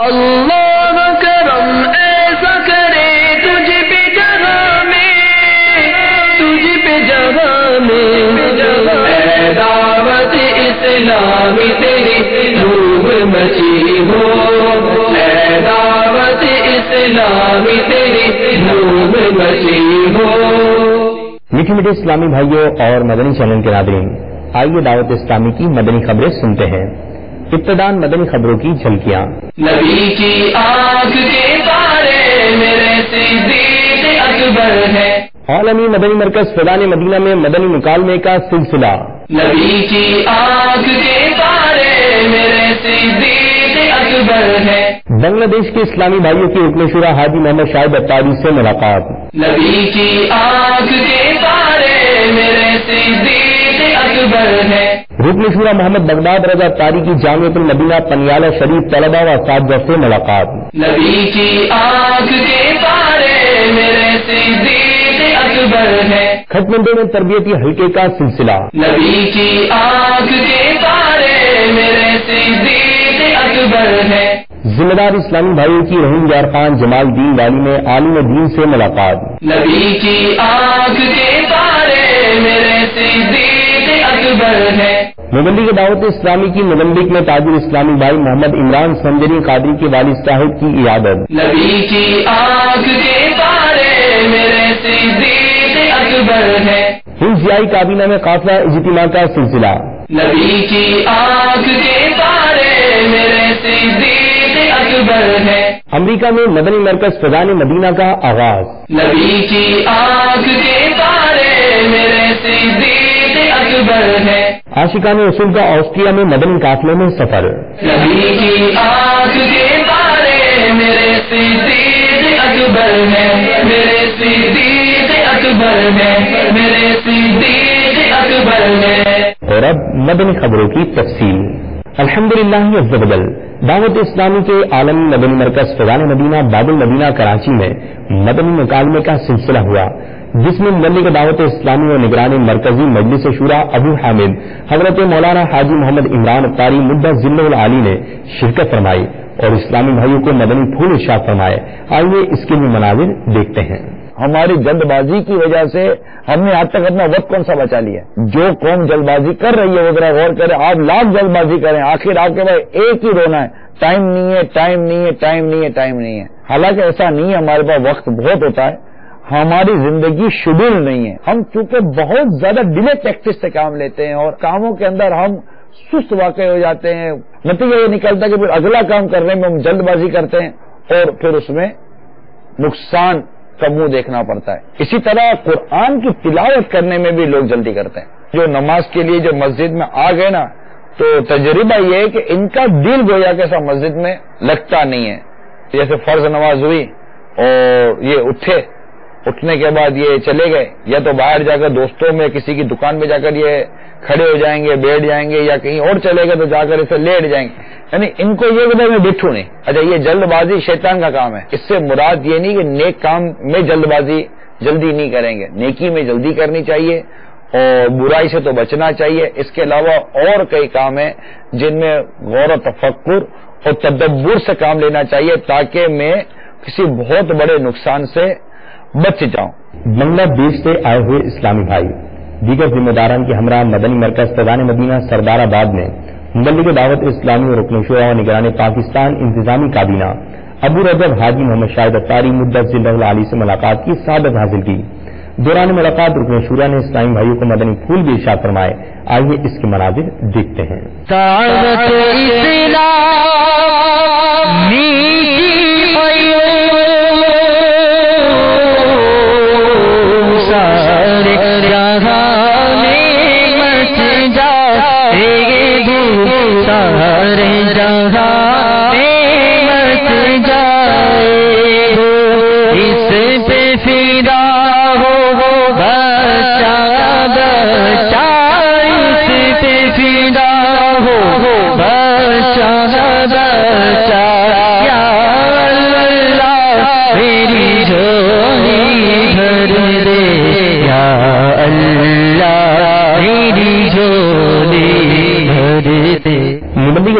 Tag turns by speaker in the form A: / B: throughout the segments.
A: اللہ کرم ایسا کرے تجھ پہ جگہ میں تجھ پہ جگہ میں دعوت اسلامی تیری مچی ہو۔ دعوت اسلامی تیری مچی ہو۔
B: میٹھے اسلامی بھائیوں اور مدنی چینل کے ناظرین، آئیے دعوت اسلامی کی مدنی خبریں سنتے ہیں۔ ابتدان مدنی خبروں کی جھلکیاں۔
A: نبی کی آنکھ کے تارے میرے اکبر ہے۔
B: عالمی مدنی مرکز فیضان مدینہ میں مدنی مکالمے کا سلسلہ۔
A: نبی کی آنکھ کے تارے میرے اکبر ہے۔
B: بنگلہ دیش کے اسلامی بھائیوں کی حکم شورا حاجی محمد شاہد اتاری سے ملاقات۔
A: نبی کی آنکھ کے تارے میرے
B: رکن شورا محمد بغداد رضا تاری کی جامعۃ المدینہ پنیالہ شریف طلبہ و اساتذہ سے ملاقات۔
A: نبی کی آنکھ کے تارے میرے صدیق اکبر ہے
B: کھٹمنڈے میں تربیتی حلقے کا سلسلہ۔
A: نبی کی آنکھ کے تارے میرے صدیق اکبر ہے
B: ذمہ دار اسلامی بھائیوں کی روہنگ یار خان جمال دین والی میں عالم دین سے ملاقات۔
A: نبی کی آنکھ کے تارے میرے صدیق
B: کے دعوت اسلامی کی مبلک میں تاجر اسلامی بھائی محمد عمران سنجری قادری کے والد صاحب کی عیادت۔
A: نبی کی آنکھ کے تارے میرے صدیق اکبر ہے
B: ہند سیائی کابینہ میں قافلہ اجتماع کا سلسلہ۔
A: نبی کی آنکھ کے تارے میرے صدیق اکبر ہے
B: امریکہ میں مدنی مرکز فضان مدینہ کا آغاز۔
A: نبی کی آنکھ کے تارے میرے صدیق اکبر ہے۔
B: عاشقان رسول کا آسٹریا میں مدنی قافلے میں سفر۔
A: نبی کی آنکھ کے تارے میرے صدیق اکبر ہے۔ میرے صدیق اکبر ہے۔ میرے صدیق اکبر ہے۔
B: اور اب مدنی خبروں کی تفصیل۔ الحمد للہ دعوت اسلامی کے عالمی مدنی مرکز فضان مدینہ باب المدینہ کراچی میں مدنی مکالمے کا سلسلہ ہوا۔ جس میں ملی دعوت اسلامی اور نگران مرکزی مجلس شورا ابو حامد، حضرت مولانا حاجی محمد عمران اختاری مدعا ضلع العالی نے شرکت فرمائی اور اسلامی بھائیوں کو مدنی پھول ارشاد فرمائے۔ آئیے اس کے بھی مناظر دیکھتے ہیں۔
C: ہماری جلد بازی کی وجہ سے ہم نے آج تک اپنا وقت کون سا بچا لیا؟ جو قوم جلد بازی کر رہی ہے، وہ ذرا غور کرے آپ لاکھ جلد بازی کریں۔ آخر آپ کے پاس ایک ہی رونا ہے۔ ٹائم نہیں ہے، ٹائم نہیں ہے، ٹائم نہیں ہے، ٹائم نہیں ہے۔ حالانکہ ایسا نہیں ہے، ہمارے پاس وقت بہت ہوتا ہے۔ ہماری زندگی شیڈول نہیں ہے۔ ہم چونکہ بہت زیادہ ڈیلے پریکٹس سے کام لیتے ہیں اور کاموں کے اندر ہم سست واقع ہو جاتے ہیں۔ نتیجہ یہ نکلتا ہے کہ پھر اگلا کام کرنے میں ہم جلد بازی کرتے ہیں اور پھر اس میں نقصان کا منہ دیکھنا پڑتا ہے۔ اسی طرح قرآن کی تلاوت کرنے میں بھی لوگ جلدی کرتے ہیں۔ جو نماز کے لیے جو مسجد میں آ گئے نا، تو تجربہ یہ ہے کہ ان کا دل گویا کیسا مسجد میں لگتا نہیں ہے۔ جیسے فرض نماز ہوئی اور یہ اٹھے۔ اٹھنے کے بعد یہ چلے گئے، یا تو باہر جا کر دوستوں میں، کسی کی دکان میں جا کر یہ کھڑے ہو جائیں گے، بیٹھ جائیں گے، یا کہیں اور چلے گئے تو جا کر اسے لیٹ جائیں گے۔ یعنی ان کو یہ بتا میں بیٹھوں نہیں۔ اچھا یہ جلد بازی شیطان کا کام ہے۔ اس سے مراد یہ نہیں کہ نیک کام میں جلد بازی جلدی نہیں کریں گے۔ نیکی میں جلدی کرنی چاہیے اور برائی سے تو بچنا چاہیے۔ اس کے علاوہ اور کئی کام ہیں جن میں غور و تفکر اور تدبر سے کام لینا چاہیے تاکہ میں کسی بہت بڑے نقصان سے بچ جاؤں۔
B: بنگلہ دیش سے آئے ہوئے اسلامی بھائی، دیگر ذمہ داران کے ہمراہ مدنی مرکز فضان مدینہ سردار آباد میں مبلغ دعوت اسلامی اور رکن شعرا اور نگران پاکستان انتظامی کابینہ ابو رجب، حاجی محمد شاہد اتاری مدت ضلع علی سے ملاقات کی سعادت حاصل کی۔ دوران ملاقات رکن شورا نے اسلامی بھائیوں کو مدنی پھول بھی ارشاد فرمائے۔ آئیے اس کے مناظر دیکھتے ہیں۔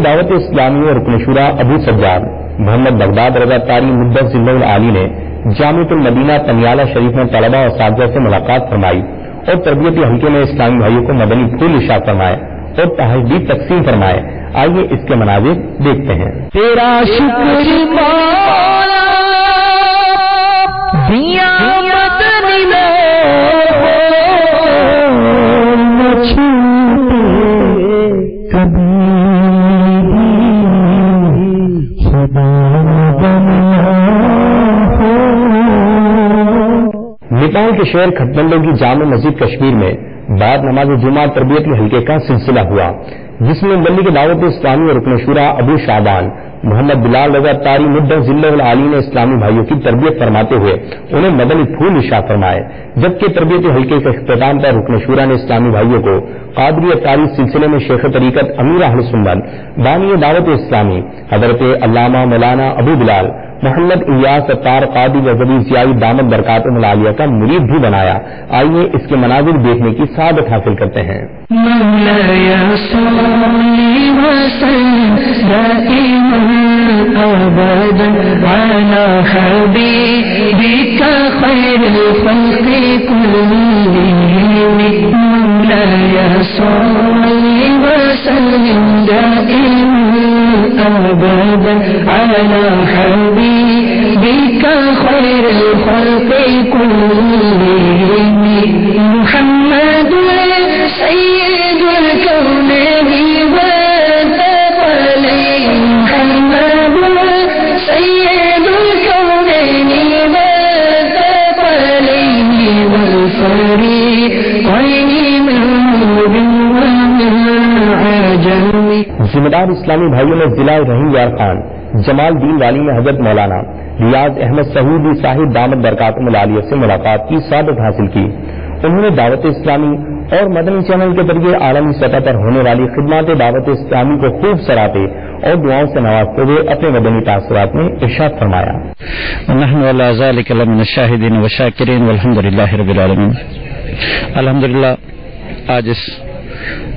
B: دعوت اسلامی اور رکن شورا ابو سجاد محمد بغداد رضا تاری مدت ضلع عالی نے جامع المدینہ پنیالہ شریف میں طلبہ اور اساتذہ سے ملاقات فرمائی اور تربیتی حلقے میں اسلامی بھائیوں کو مدنی پھول اشاع فرمائے اور تحریر تقسیم فرمائے۔ آئیے اس کے مناظر دیکھتے ہیں۔
D: تیرا شکر
B: کے شہر کھٹمنڈوں کی جامع مسجد کشمیر میں بعد نماز جمعہ تربیتی حلقے کا سلسلہ ہوا، جس میں ملی کے دعوت اسلامی اور رکن شورا ابو شادان محمد بلال رضا تاری مدت ضلع العالی نے اسلامی بھائیوں کی تربیت فرماتے ہوئے انہیں مدنی پھول نشا فرمائے، جبکہ تربیتی حلقے کے اختتام پر رکن شورا نے اسلامی بھائیوں کو قادری اتاری سلسلے میں شیخ طریقت امیر اہل سنت، بانی دعوت اسلامی، حضرت علامہ مولانا ابو بلال، محمد الیاس اتار قادی وزبی ضیائی دامت برکات ملالیہ کا مرید بھی بنایا۔ آئیے اس کے مناظر دیکھنے کی سعادت حاصل کرتے ہیں۔
D: ابدا على حبيبك خير الخلق كلهم. مولاي صل وسلم دائما ابدا على حبيبك خير الخلق كلهم. محمد
B: ذمہ دار اسلامی بھائیوں نے ضلع رحیم یار خان، جمال دین والی میں حضرت مولانا ریاض احمد سعودی صاحب دامت برکات ملالیہ سے ملاقات کی سعادت حاصل کی۔ انہوں نے دعوت اسلامی اور مدنی چینل کے ذریعے عالمی سطح پر ہونے والی خدمات دعوت اسلامی کو خوب سراہتے اور دعاؤں سے نوازتے ہوئے اپنے مدنی تاثرات میں ارشاد فرمایا۔
E: ونحن على ذلك لمن الشاهدين والحمد لله رب العالمين۔ الحمد للہ آج اس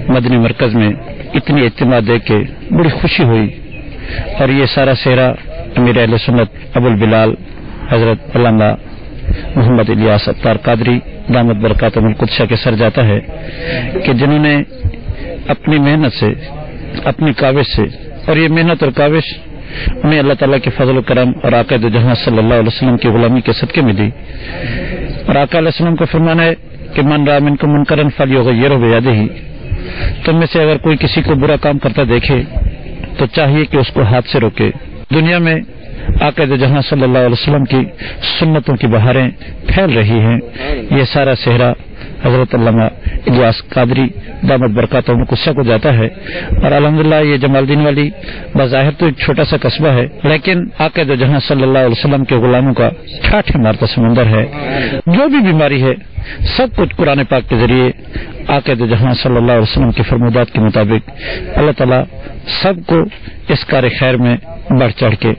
E: مدنی مرکز میں اتنی اجتماع دیکھ کے بڑی خوشی ہوئی۔ اور یہ سارا سہرا امیر اہل سنت ابو البلال، حضرت علامہ محمد الیاس اتار قادری، دامت برکات القدشہ کے سر جاتا ہے کہ جنہوں نے اپنی محنت سے، اپنی کاوش سے، اور یہ محنت اور کاوش انہیں اللہ تعالیٰ کے فضل و کرم اور عقائد جہاں صلی اللہ علیہ وسلم کی غلامی کے صدقے میں دی۔ اور آقا علیہ السلام کا فرمان ہے کہ من رام ان کو منکرن فلی ہوگا یہ رو ہی تم میں سے اگر کوئی کسی کو برا کام کرتا دیکھے، تو چاہیے کہ اس کو ہاتھ سے روکے۔ دنیا میں عقائد جہاں صلی اللہ علیہ وسلم کی سنتوں کی بہاریں پھیل رہی ہیں، یہ سارا صحرا حضرت علامہ اجلاس قادری دامت برکات قصہ کو جاتا ہے۔ اور الحمدللہ یہ جمال دین والی بظاہر تو ایک چھوٹا سا قصبہ ہے، لیکن عقید جہاں صلی اللہ علیہ وسلم کے غلاموں کا ٹھاٹھ مارتا سمندر ہے۔ جو بھی بیماری ہے، سب کچھ قرآن پاک کے ذریعے عقید جہاں صلی اللہ علیہ وسلم کے فرمودات کے مطابق اللہ تعالیٰ سب کو اس کار خیر میں بڑھ چڑھ کے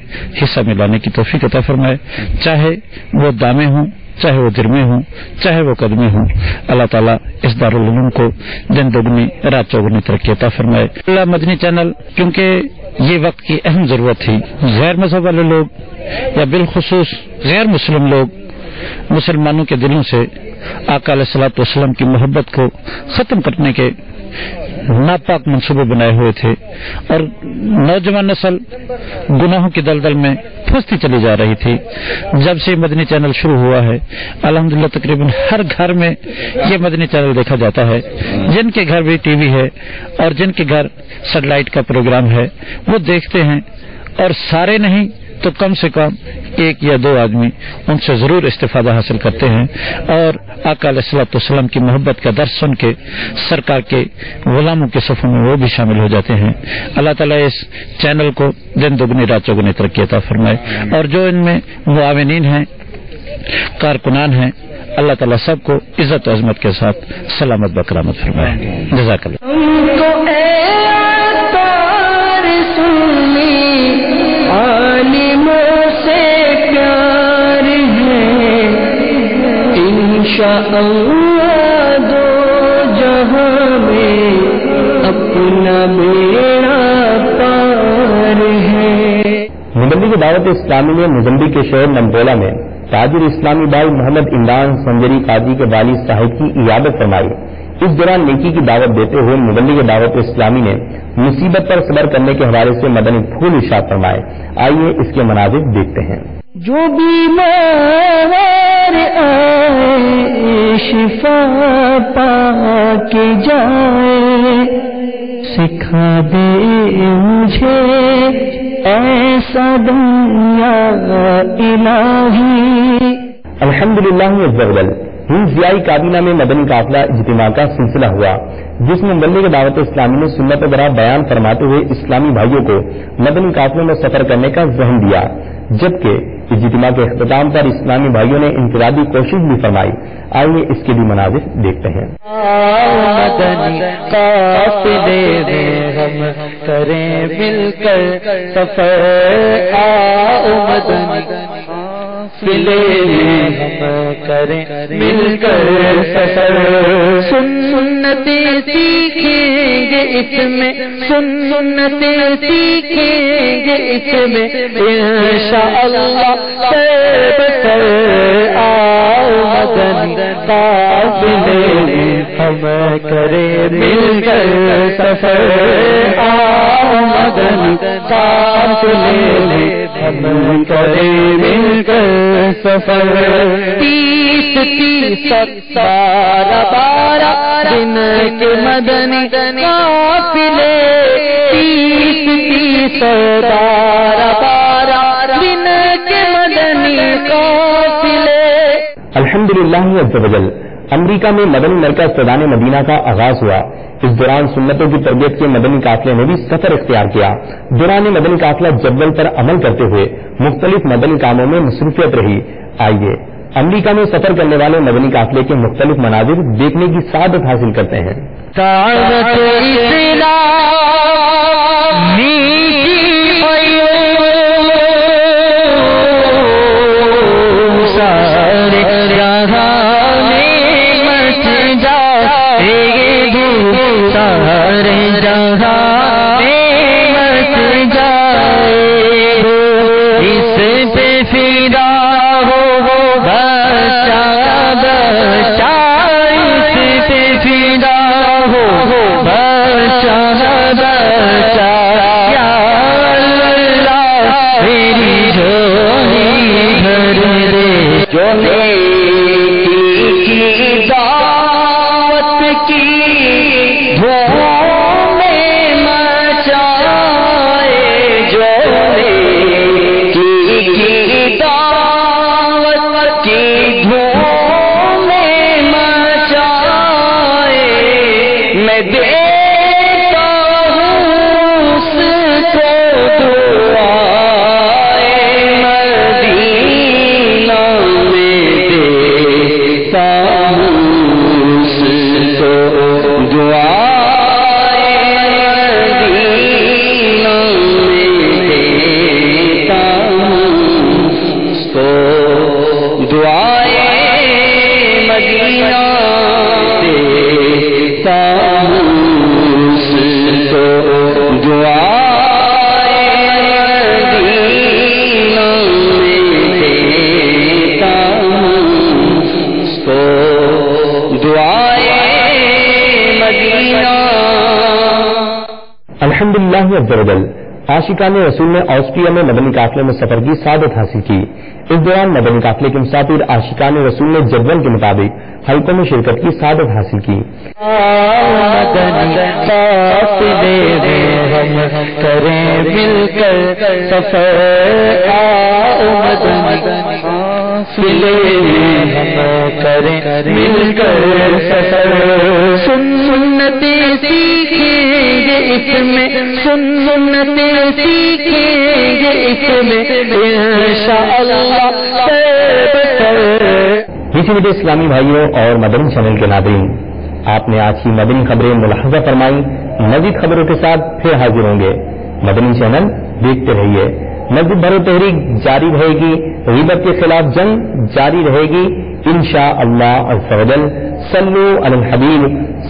E: حصہ میں لانے کی توفیق عطا فرمائے۔ چاہے وہ دامے ہوں، چاہے وہ درمے ہوں، چاہے وہ قدمے ہوں، اللہ تعالیٰ اس دارالعلوم کو دن دگنی رات چوگنی ترقی عطا فرمائے۔ اللہ مدنی چینل کیونکہ یہ وقت کی اہم ضرورت تھی، غیر مذہب والے لوگ یا بالخصوص غیر مسلم لوگ مسلمانوں کے دلوں سے آقا علیہ السلاۃ والسلام کی محبت کو ختم کرنے کے ناپاک منصوبے بنائے ہوئے تھے اور نوجوان نسل گناہوں کی دلدل میں پھنستی چلی جا رہی تھی۔ جب سے مدنی چینل شروع ہوا ہے، الحمدللہ تقریباً ہر گھر میں یہ مدنی چینل دیکھا جاتا ہے۔ جن کے گھر بھی ٹی وی ہے اور جن کے گھر سیٹلائٹ کا پروگرام ہے، وہ دیکھتے ہیں اور سارے نہیں تو کم سے کم ایک یا دو آدمی ان سے ضرور استفادہ حاصل کرتے ہیں اور آقا علیہ السلط والسلام کی محبت کا درس سن کے سرکار کے غلاموں کے صفوں میں وہ بھی شامل ہو جاتے ہیں۔ اللہ تعالیٰ اس چینل کو دن دگنی رات چوگنی ترقی عطا فرمائے۔ اور جو ان میں معاونین ہیں، کارکنان ہیں، اللہ تعالیٰ سب کو عزت و عظمت کے ساتھ سلامت بکرامت فرمائے۔ جزاک اللہ۔
D: عالموں سے پیار ہے۔ انشاءاللہ دو جہاں میں اپنا بیڑا پار ہے۔
B: مبلغ دعوت اسلامی نے مزمبی کے شہر نمگولا میں تاجر اسلامی بھائی محمد عمران سنجری قاضی کے والد صاحب کی عیادت فرمائی۔ اس دوران نیکی کی دعوت دیتے ہوئے مبلغ دعوت اسلامی نے مصیبت پر صبر کرنے کے حوالے سے مدنی پھول ارشاد فرمائے۔ آئیے اس کے مناظر دیکھتے ہیں۔
D: جو بیمار آئے شفا پا کے جائے سکھا دے مجھے۔ ایسا دنیا الہی۔
B: الحمد للہ ہند ضیائی کابینہ میں مدنی قافلہ اجتماع کا سلسلہ ہوا، جس میں مبلغ دعوت اسلامی نے سنت برا بیان فرماتے ہوئے اسلامی بھائیوں کو مدنی قافلوں میں سفر کرنے کا ذہن دیا، جبکہ اجتماع کے اختتام پر اسلامی بھائیوں نے انفرادی کوشش بھی فرمائی۔ آئیے اس کے بھی مناظر دیکھتے ہیں۔
D: ہم کریں مل کر سفر ملے ہم کریں۔ مل کر سفر۔ سنتے سیکھیں گے اس میں۔ سنتے سیکھیں گے اس میں۔ انشاء اللہ سر آؤ مدن قافلے ہم کریں۔ مل کر سفر آؤ مدن قافلے ہم کریں مل کر سفر۔ تیس تیس بارہ بارہ دن کے مدنی قافلے۔ تیس تیس بارہ بارہ دن کے مدنی قافلے۔
B: الحمد للہ امریکہ میں مدنی مرکز سدان مدینہ کا آغاز ہوا۔ اس دوران سنتوں کی تربیت کے مدنی قافلے نے بھی سفر اختیار کیا۔ دوران مدنی قافلہ جدول پر عمل کرتے ہوئے مختلف مدنی کاموں میں مصروفیت رہی۔ آئیے، امریکہ میں سفر کرنے والے مدنی قافلے کے مختلف مناظر دیکھنے کی سعادت حاصل کرتے ہیں۔ میری جھولی بھر دے۔ جو میری الحمد للہ عاشقان رسول نے آسٹریا میں مدنی قافلے میں سفر کی سعادت حاصل کی۔ اس دوران مدنی قافلے کے مسافر عاشقان رسول نے جدول کے مطابق حلقوں میں شرکت کی سعادت حاصل کی۔
D: کریں مل کر سفر کریں مل کر سفر۔ سن سنتے سیکھیں گے اس میں۔ سن سنتے سیکھیں گے اس میں۔ انشاء اللہ
B: کسی میٹھے اسلامی بھائیوں اور مدنی چینل کے ناظرین، آپ نے آج کی مدنی خبریں ملاحظہ فرمائی مزید خبروں کے ساتھ پھر حاضر ہوں گے۔ مدنی چینل دیکھتے رہیے۔ مسجد بھر تحریک جاری رہے گی، غیبت کے خلاف جنگ جاری رہے گی ان شاء اللہ الفضل صلو علی الحبیب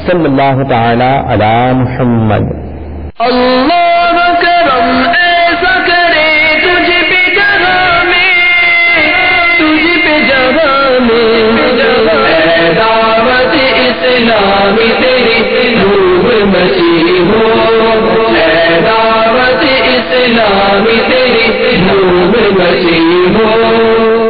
B: صلی اللہ تعالی علی محمد۔
A: اللہ کرم ایسا کرے تجھ پہ جہاں میں تجھ پہ جہاں میں دعوت اسلامی تیری نور مسیح ہو نام تیرے اسلامی تیری ہو